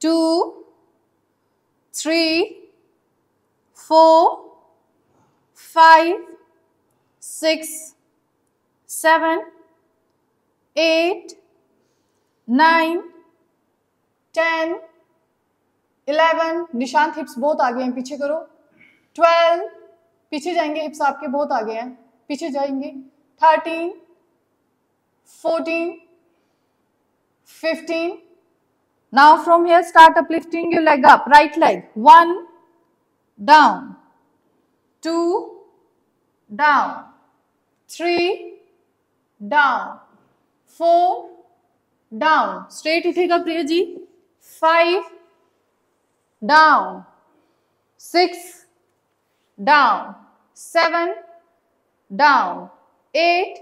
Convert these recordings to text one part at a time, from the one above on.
two, three, four, five, six, seven, eight, nine, ten eleven. Nishant hips बहुत आगे हैं पीछे करो। ट्वेल्व। पीछे जाएँगे हिप्स आपके बहुत आगे हैं। पीछे जाएँगे। Thirteen fourteen fifteen Now from here start uplifting your leg up. Right leg. One, down. Two, down. Three, down. Four, down. Straight उठेगा Priya ji. Five, down. Six, down. Seven, down. Eight,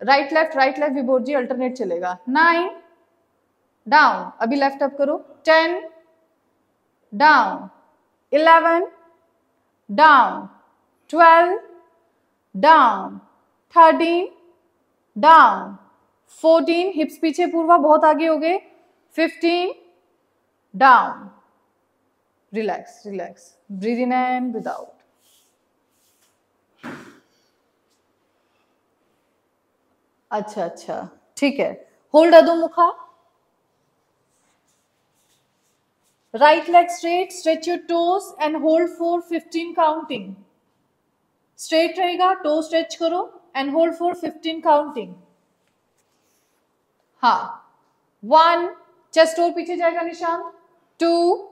right left right left विभोर जी alternate चलेगा. Nine, Down अभी left up करो. Ten down eleven down twelve down thirteen down fourteen hips पीछे पूर्वा बहुत आगे हो गए. Fifteen down relax relax breathe in and without अच्छा अच्छा. ठीक है. होल्ड अदो मुखा Right leg straight, stretch your toes and hold for 15 counting. Straight रहेगा, toe stretch करो and hold for 15 counting. हाँ, one, chest और पीछे जाएगा निशान, two,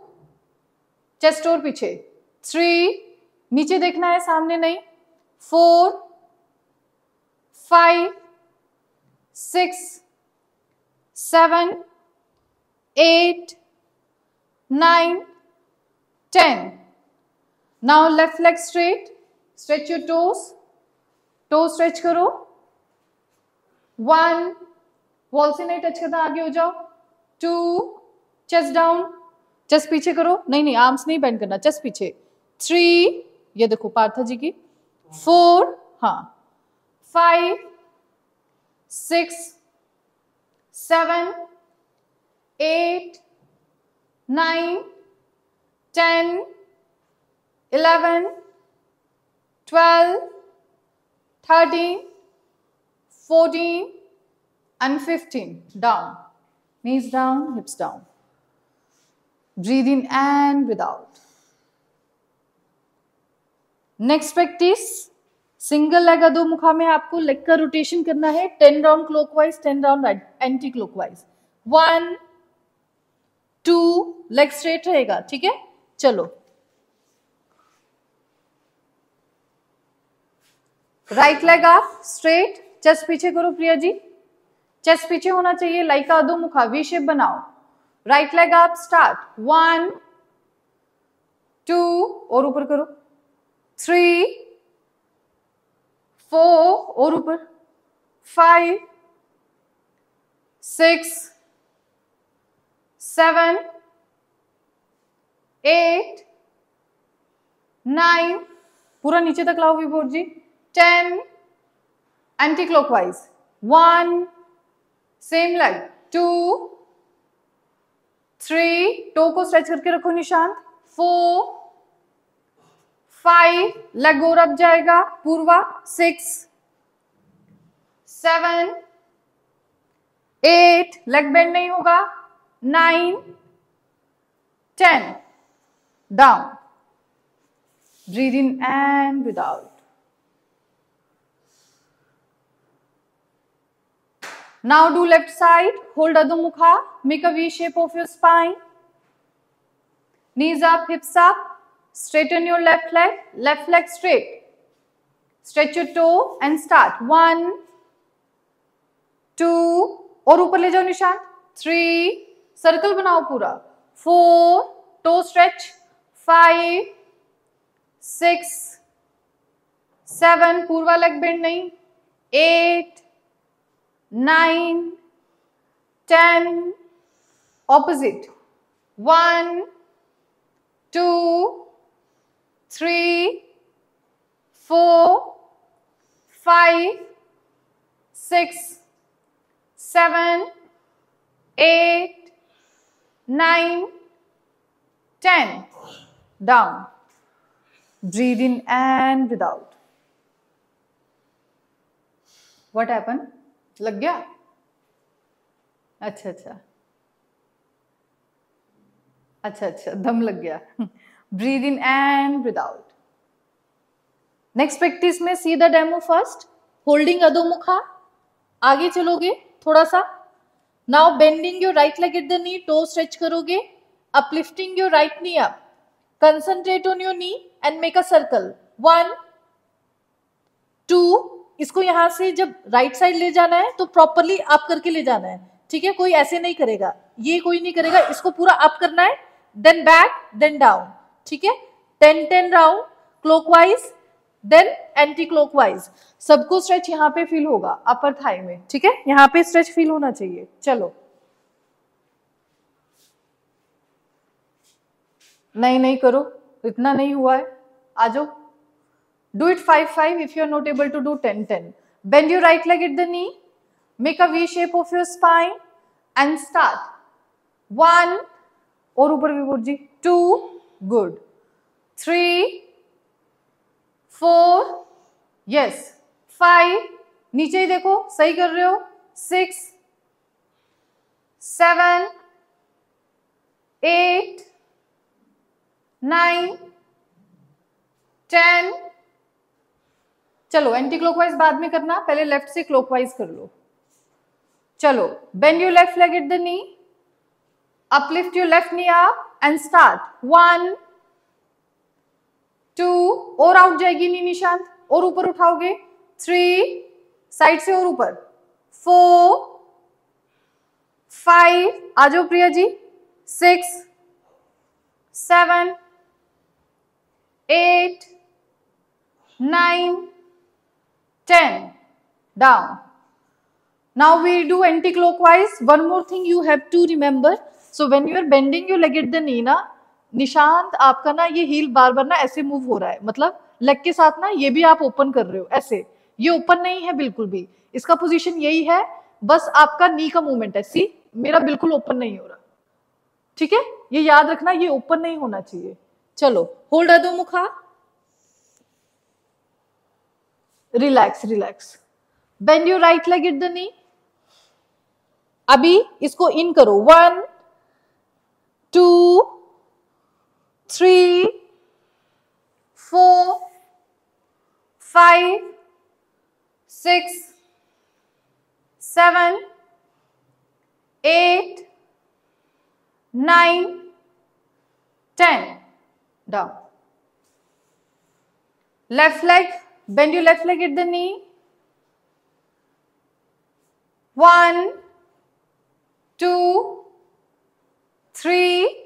chest और पीछे, three, नीचे देखना है सामने नहीं, four, five, six, seven, eight, nine, ten. Now left leg straight. Stretch your toes. Toe stretch करो. One. वॉल से नहीं टच करना आगे हो जाओ. टू चेस्ट डाउन चेस्ट पीछे करो. नहीं नहीं आर्म्स नहीं बेंड करना चेस्ट पीछे. थ्री ये देखो पार्था जी की. फोर हाँ. Five six seven eight nine, ten, eleven, twelve, thirteen, fourteen, and 15. Down. Knees down, hips down. Breathe in and breathe out. Next practice single leg अदो मुखा में आपको लेग का रोटेशन करना है ten round clockwise ten round anti clockwise one two leg straight रहेगा, ठीक है? चलो। राइट लेग आप स्ट्रेट, चेस्ट पीछे करो प्रिया जी। चेस्ट पीछे होना चाहिए लाइक अदो मुखा वी शेप बनाओ। राइट लेग आप स्टार्ट वन टू और ऊपर करो। थ्री फोर और ऊपर। Five six seven, eight, nine पूरा नीचे तक लाओ Vibhor ji ten anti clockwise one same like two three toe को स्ट्रेच करके रखो निशांत फोर फाइव लेग और अप जाएगा Purva six seven eight leg bend नहीं होगा nine, ten. Down. Breathe in and breathe out. Now do left side. Hold Adho Mukha. Make a V shape of your spine. Knees up, hips up. Straighten your left leg. Left leg straight. Stretch your toe and start. One, two, और ऊपर ले जाओ निशान. Three, circle बनाओ पूरा। Four toe stretch five six seven Purva leg bend नहीं eight nine ten opposite one two three four five six seven eight nine, 10 down. Breathe in and without what happened? लग गया? अच्छा अच्छा। अच्छा अच्छा। दम लग गया। Breathe in and breathe next practice में see the demo first holding अधोमुखा। आगे चलोगे थोड़ा सा। Now bending your right leg at the knee toe stretch करोगे uplifting your right knee up concentrate on your knee and make a circle one two इसको यहाँ से जब राइट right साइड ले जाना है तो प्रॉपरली अप करके ले जाना है। ठीक है? कोई ऐसे नहीं करेगा। ये कोई नहीं करेगा। इसको पूरा अप करना है देन बैक देन डाउन ठीक है? Ten ten round clockwise then anti clockwise सबको स्ट्रेच यहाँ पे फील होगा अपर थाई में, ठीक है? यहाँ पे स्ट्रेच फील होना चाहिए। चलो। नहीं नहीं करो। इतना नहीं हुआ है। आ जाओ। Do it five five if you are not able to do ten ten bend you right leg at the knee make a V shape of your spine and start one और ऊपर भी जी। Two good three four yes five नीचे ही देखो, सही कर रहे हो six seven eight nine ten चलो एंटी क्लॉकवाइज बाद में करना, पहले लेफ़्ट से क्लॉकवाइज कर लो। चलो bend you left leg it the knee uplift your left knee up and start one two, और आउट जाएगी नी निशांत। और ऊपर उठाओगे? थ्री साइड से और ऊपर। फोर फाइव आ जाओ Priya ji. Six seven eight nine ten down now we do anti clockwise one more thing you have to remember so when you are bending you leg it the Neena Nishant, आपका ना ये heal बार बार ना ऐसे move हो रहा है। मतलब leg के साथ ना ये भी आप ओपन कर रहे हो, ऐसे। ये ओपन नहीं है बिल्कुल भी। इसका पोजीशन यही है, बस आपका नी का मूवमेंट है। सी मेरा बिल्कुल ओपन नहीं हो रहा। ठीक है? ये याद रखना, ये ओपन नहीं होना चाहिए। चलो होल्ड अदो मुखा। Relax relax bend your right leg it the knee अभी इसको इन करो। One two three, four, five, six, seven, eight, nine, ten. Down. Left leg, bend your left leg at the knee. One, two, three,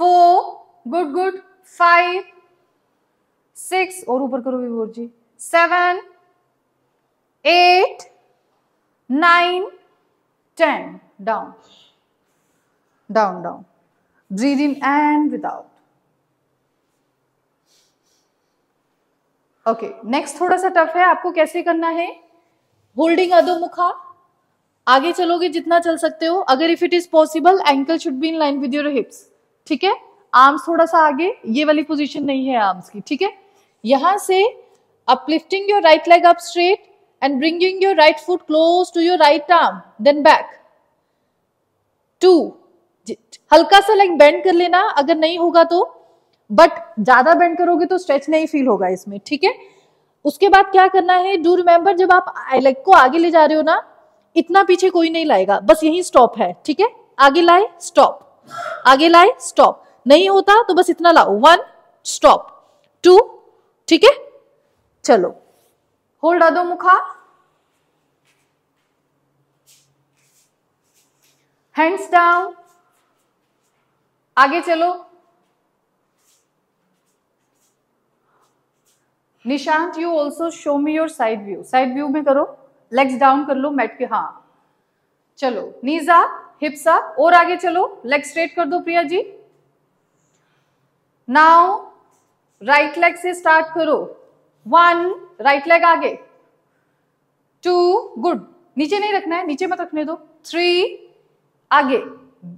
four, good good five six और ऊपर करो Vibhor ji. seven, eight, nine, ten, down. down, down. Breathe in and without. Okay next थोड़ा सा tough है आपको कैसे करना है? होल्डिंग अधोमुखा। आगे चलोगे जितना चल सकते हो। अगर if it is possible ankle should be in line with your hips ठीक है? आर्म्स थोड़ा सा आगे, ये वाली पोजीशन नहीं है आर्म्स की, ठीक है? यहाँ से uplifting your right leg up straight and bringing your right foot close to your right arm then back to हल्का सा लाइक बेंड कर लेना, अगर नहीं होगा तो बट ज़्यादा बेंड करोगे तो स्ट्रेच नहीं फील होगा इसमें, ठीक है? उसके बाद क्या करना है डू रिमेंबर जब आप लेग को आगे ले जा रहे हो ना, इतना पीछे कोई नहीं लाएगा, बस यही स्टॉप है, ठीक है? आगे लाए स्टॉप आगे लाए स्टॉप नहीं होता तो बस इतना लाओ. वन स्टॉप टू ठीक है? चलो. होल्ड अदो मुखा. हैंड्स डाउन आगे चलो. Nishant you also show me your side view side view में करो. लेग्स डाउन कर लो, मैट के हाँ. चलो. नीज अप हिप्स अप और आगे चलो लेग स्ट्रेट कर दो Priya ji. Now right leg से स्टार्ट करो। वन राइट लेग आगे। टू गुड नीचे नहीं रखना है, नीचे मत रखने दो। थ्री आगे।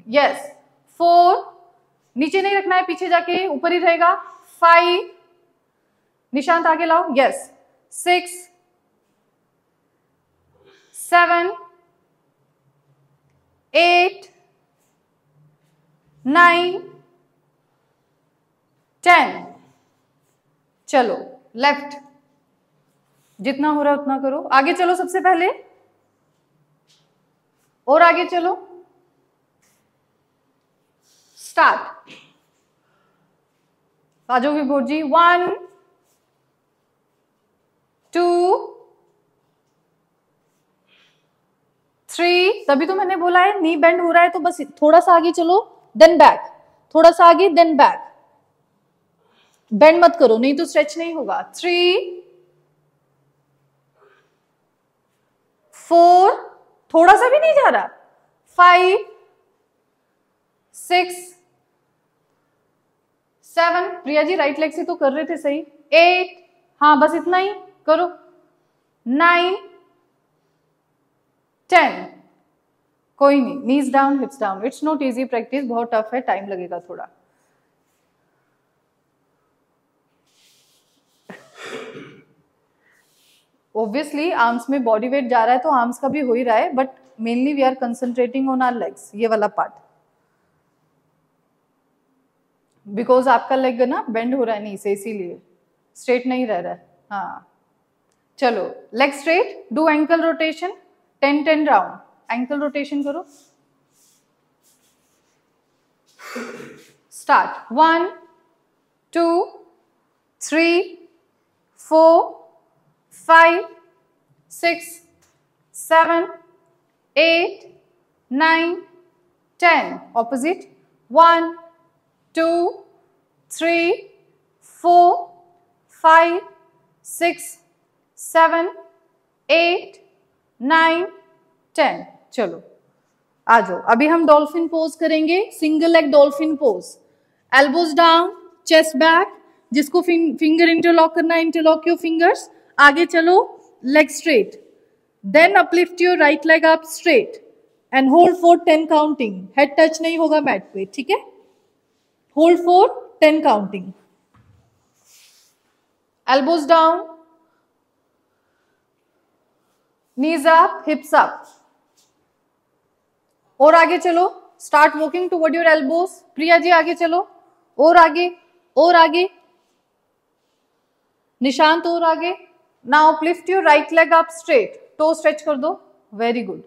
यस फोर नीचे नहीं रखना है, पीछे जाके ऊपर ही रहेगा। फाइव निशांत आगे लाओ। Yes six seven eight, nine, ten. चलो, लेफ़्ट। जितना हो रहा है उतना करो। आगे चलो सबसे पहले। और आगे चलो। स्टार्ट। राजो विभोर जी। वन, टू थ्री तभी तो मैंने बोला है नी बेंड हो रहा है तो बस थोड़ा सा आगे चलो देन बैक थोड़ा सा आगे देन बैक बेंड मत करो, नहीं तो स्ट्रेच नहीं होगा. थ्री फोर थोड़ा सा भी नहीं जा रहा. Five six seven Priya ji right leg से तो कर रहे थे सही. एट हाँ बस इतना ही करो. नाइन टेन कोई नहीं knees down hips down it's not easy practice बहुत टफ है। टाइम लगेगा थोड़ा। ऑब्वियसली आर्म्स में बॉडी वेट जा रहा है तो आर्म्स का भी हो ही रहा है but mainly we are concentrating on our legs ये वाला पार्ट बिकॉज़ आपका लेग ना बेंड हो रहा है, नहीं, से इसीलिए। स्ट्रेट नहीं रह रहा है। हाँ। चलो leg straight do ankle rotation ten ten round ankle rotation करो. Start one two three four five six seven eight nine ten opposite one two three four five six seven eight nine, ten. चलो आ जाओ अभी हम dolphin pose करेंगे, single leg dolphin pose. Elbows down, chest back, जिसको finger interlock करना interlock your fingers. आगे चलो, leg straight. Then uplift your right leg up straight. And hold for ten counting. Head touch नहीं होगा mat पे, ठीक है? Hold for ten counting. Elbows down. Knees up, hips up. और आगे चलो। Start walking toward your elbows Priya ji, आगे चलो। और आगे और आगे। निशांत, और आगे। Now lift your right leg up straight toe stretch कर दो। Very good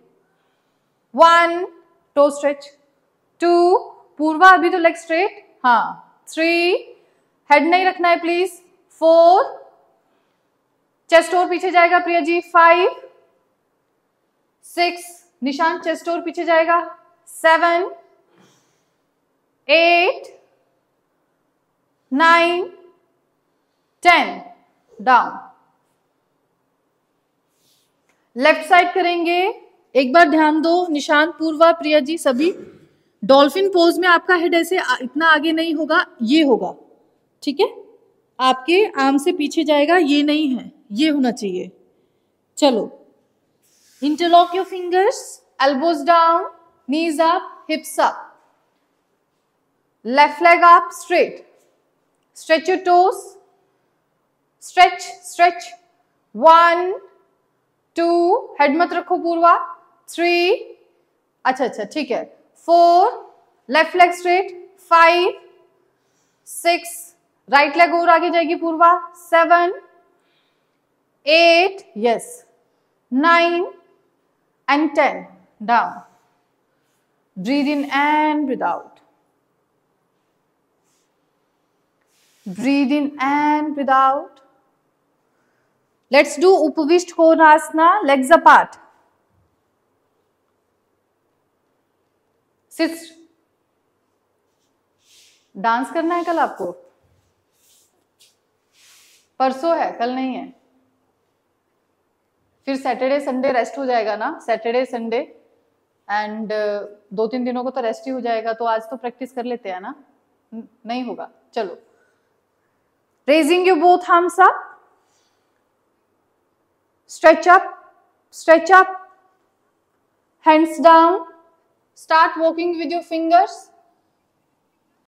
one toe stretch two Purva, अभी तो लेग स्ट्रेट हाँ। थ्री हेड नहीं रखना है प्लीज़ फोर चेस्ट और पीछे जाएगा Priya ji. Five six, Nishant chest और पीछे जाएगा। Seven, eight, nine, ten. Down. Left side करेंगे। एक बार ध्यान दो, निशान पूर्वा, प्रिया जी, सभी। डॉल्फिन पोज में आपका हेड ऐसे इतना आगे नहीं होगा, ये होगा। ठीक है? आपके आर्म से पीछे जाएगा, ये नहीं है, ये होना चाहिए। चलो। Interlock your fingers, elbows down, knees up, hips up. Left leg up, straight. Stretch your toes. Stretch, stretch. One, two, head mat rakho purva. Three, अच्छा अच्छा ठीक है four left leg straight five six right leg और आगे जाएगी Purva seven eight yes nine and 10 down. Breathe in and breathe out. Breathe in and breathe out. Let's do Upavishth Konasana, legs apart. Sit. Dance करना है कल आपको परसों है कल नहीं है फिर सैटरडे संडे रेस्ट हो जाएगा ना? सैटरडे संडे एंड दो तीन दिनों को तो रेस्ट ही हो जाएगा तो आज तो प्रैक्टिस कर लेते हैं ना? नहीं होगा। चलो। Raising you both arms up stretch up stretch up hands down start walking with your fingers